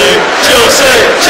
情就是。